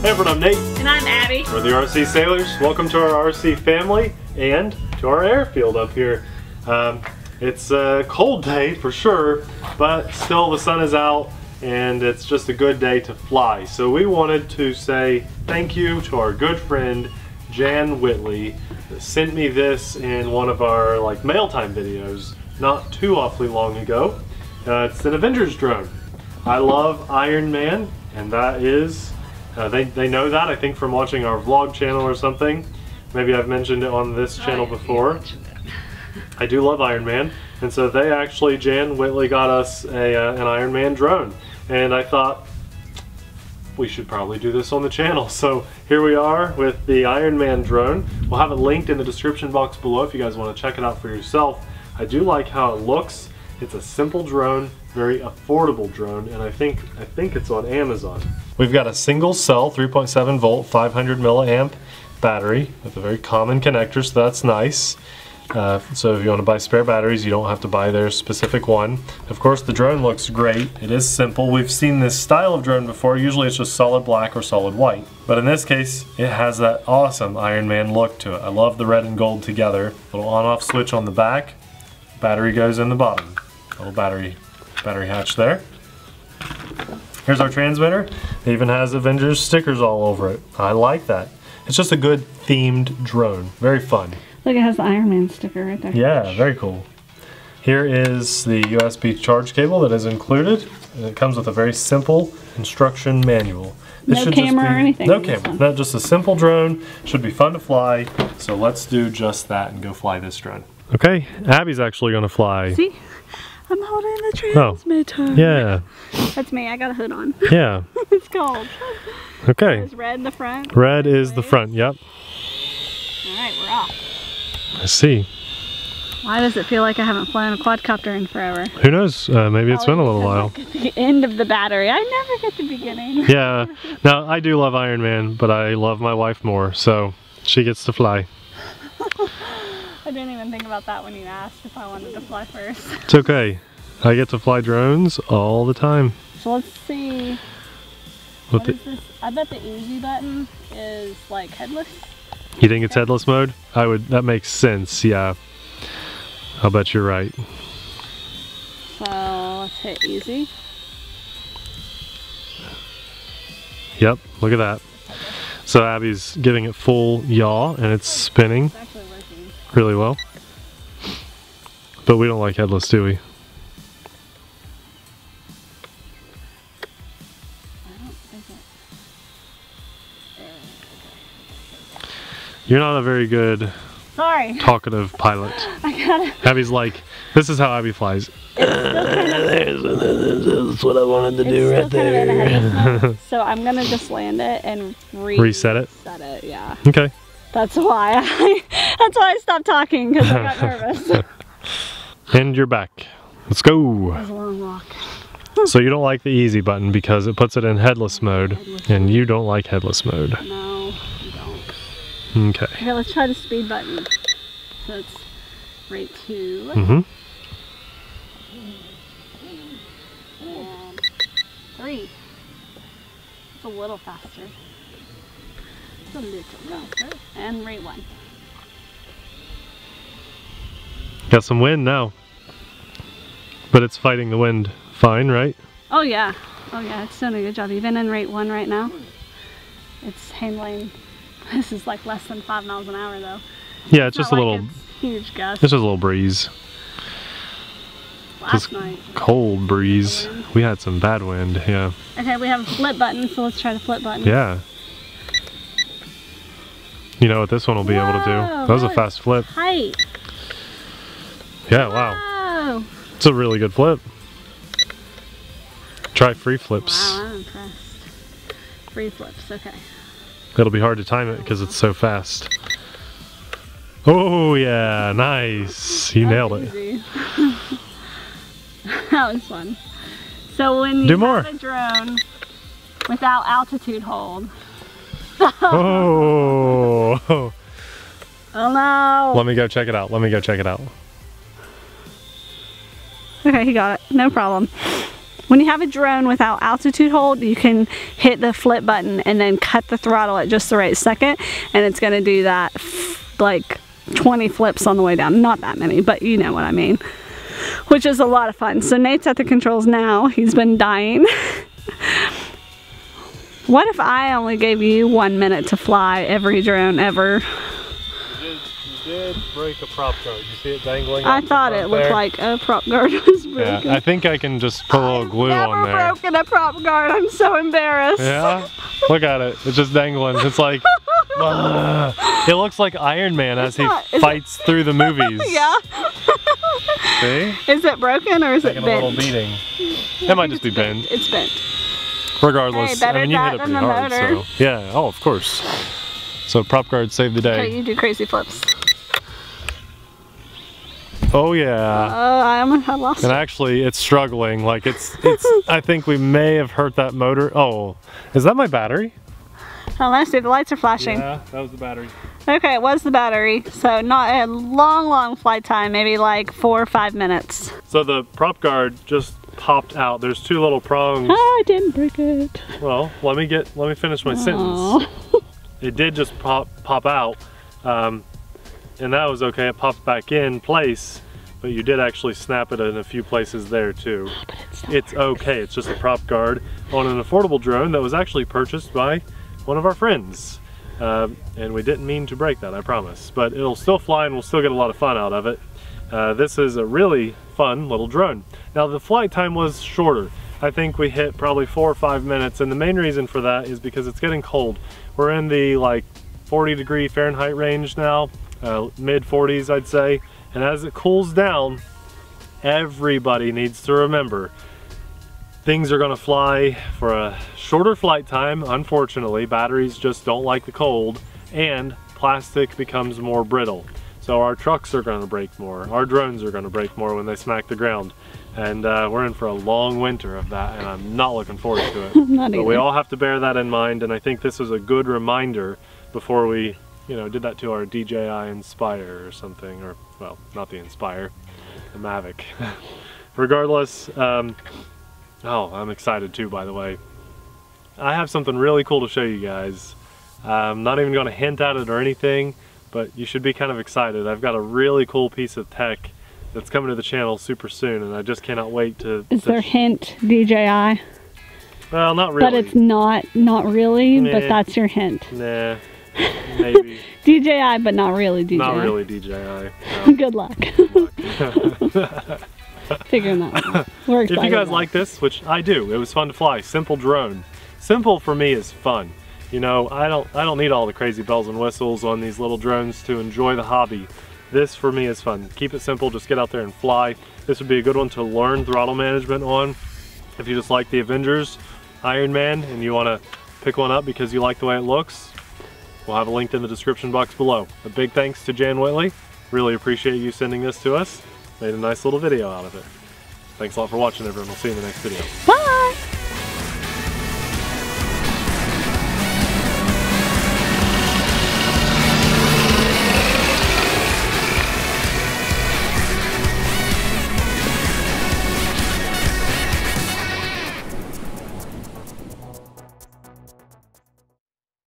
Hey everyone, I'm Nate. And I'm Abby. We're the RC Saylors. Welcome to our RC family and to our airfield up here. Um, it's a cold day for sure, but still the sun is out and it's just a good day to fly. So we wanted to say thank you to our good friend Jan Whitley that sent me this in one of our like mail time videos not too awfully long ago. Uh, it's an Avengers drone. I love Iron Man and that is, uh, they, they know that I think from watching our vlog channel or something. Maybe I've mentioned it on this channel Oh, yeah, you before. I do love Iron Man, and so they actually, Jan Whitley got us a, uh, an Iron Man drone, and I thought we should probably do this on the channel. So here we are with the Iron Man drone. We'll have it linked in the description box below if you guys want to check it out for yourself. I do like how it looks. It's a simple drone, very affordable drone, and I think I think it's on Amazon. We've got a single cell, 3.7 volt, 500 milliamp battery with a very common connector, so that's nice. Uh, so if you want to buy spare batteries, you don't have to buy their specific one. Of course, the drone looks great. It is simple. We've seen this style of drone before. Usually it's just solid black or solid white. But in this case, it has that awesome Iron Man look to it. I love the red and gold together. Little on-off switch on the back. Battery goes in the bottom. Little battery, battery hatch there. Here's our transmitter. It even has Avengers stickers all over it. I like that. It's just a good themed drone. Very fun. Look, it has the Iron Man sticker right there. Yeah, very cool. Here is the USB charge cable that is included. And it comes with a very simple instruction manual. This No should just camera or be- anything No camera. one. Not just a simple drone. Should be fun to fly. So let's do just that and go fly this drone. Okay, Abby's actually going to fly. See? I'm holding the Oh. transmitter. Yeah, That's me. I got a hood on. yeah. it's cold. Okay. There's red in the front. Red is the front. Yep. All right, we're off. I see. Why does it feel like I haven't flown a quadcopter in forever? Who knows? Uh, maybe it's been a little while. At the end of the battery. I never get the beginning. Yeah. Now I do love Iron Man, but I love my wife more, so she gets to fly. I didn't even think about that when you asked if I wanted to fly first. It's okay. I get to fly drones all the time. So let's see. What the, is this? I bet the easy button is like headless. you think it's headless mode? I would. That makes sense. Yeah. I'll bet you're right. So let's hit easy. Yep. Look at that. So Abby's giving it full yaw and it's spinning It's actually working. Really well. But we don't like headless, do we? I don't think it. You're not a very good Sorry, talkative pilot. I gotta. Abby's like, this is how Abby flies. That's what I wanted to do right still kind of in a there. so I'm gonna just land it and re- Reset it? Set it, yeah. Okay. That's why I. That's why I stopped talking because I got nervous. And you're back. Let's go. was a long walk. So you don't like the easy button because it puts it in headless mode, and you don't like headless mode. No, you don't. Okay. Okay, let's try the speed button. So it's rate two Mm-hmm. three. It's a little faster. It's a little. And rate one. Got some wind now. But it's fighting the wind fine, right? Oh yeah. Oh yeah, it's doing a good job. Even in rate one right now, it's handling. This is like less than five miles an hour though. Yeah, it's Not just a like little, it's huge gust. it's just a little breeze. Last just- night. Cold breeze. We had some bad wind, yeah. Okay, we have a flip button, so let's try the flip button. Yeah. You know what this one will be able to do? That was a fast flip. Height. Yeah, wow. Wow. It's a really good flip. Try free flips. Wow, I'm impressed. Free flips, okay. It'll be hard to time it because it's so fast. Oh yeah, nice. You nailed it. That was fun. So when you Do have more. a drone without altitude hold. Oh. Oh no. Let me go check it out. Let me go check it out. Okay, he got it. No problem. when you have a drone without altitude hold, you can hit the flip button and then cut the throttle at just the right second, and it's gonna do that like 20 flips on the way down. Not that many, but you know what I mean. Which is a lot of fun. So Nate's at the controls now. He's been dying. what if I only gave you one minute to fly every drone ever? You did, break a prop guard. You see it dangling? I thought front it looked there? like a prop guard was broken. Yeah, I think I can just put a little glue on there. Never broken a prop guard. I'm so embarrassed. Yeah, look at it. It's just dangling. It's like, ah. it looks like Iron Man as he not- is fights through the movies. yeah. See? Is it broken or is it Taking a little beating. It might just be bent. It's bent. Regardless, Hey, I mean, you hit it pretty hard, so yeah. Oh, of course. So prop guard saved the Okay, day. you do crazy flips. Oh yeah. Oh, I almost I lost And it. actually, it's struggling. Like it's, it's. I think we may have hurt that motor. Oh, is that my battery? Oh, let's see. The lights are flashing. Yeah, that was the battery. Okay, it was the battery. So not a long, long flight time. Maybe like four or five minutes. So the prop guard just popped out. There's two little prongs. Oh, I didn't break it. Well, let me get. Let me finish my sentence. Oh. It did just pop pop out, um, and that was okay. It popped back in place, but you did actually snap it in a few places there too. But it's. It's okay. It's just a prop guard on an affordable drone that was actually purchased by one of our friends. Um, and we didn't mean to break that, I promise. But it'll still fly and we'll still get a lot of fun out of it. Uh, this is a really fun little drone. Now the flight time was shorter. I think we hit probably four or five minutes and the main reason for that is because it's getting cold. We're in the like 40 degree Fahrenheit range now, uh, mid 40s I'd say. And as it cools down, everybody needs to remember things are going to fly for a shorter flight time unfortunately batteries just don't like the cold and plastic becomes more brittle so our trucks are going to break more. Our drones are going to break more when they smack the ground. And uh, we're in for a long winter of that and i'm not looking forward to it. But we all have to bear that in mind and i think this was a good reminder before we you know did that to our dji inspire or something or well not the inspire the mavic. Regardless um, Oh, I'm excited too, by the way. I have something really cool to show you guys. I'm not even going to hint at it or anything, but you should be kind of excited. I've got a really cool piece of tech that's coming to the channel super soon, and I just cannot wait to. Is to there hint DJI? well, not really. But it's not, not really, but that's your hint. Nah, maybe. DJI, but not really DJI. not really DJI. no. Good luck. Figuring that out. We're excited. If you guys like this, which I do, it was fun to fly. Simple drone. Simple for me is fun. You know, I don't I don't need all the crazy bells and whistles on these little drones to enjoy the hobby. This for me is fun. Keep it simple, just get out there and fly. This would be a good one to learn throttle management on. If you just like the Avengers, Iron Man, and you want to pick one up because you like the way it looks, we'll have a link in the description box below. A big thanks to Jan Whitley. Really appreciate you sending this to us. Made a nice little video out of it. Thanks a lot for watching everyone. We'll see you in the next video. Bye.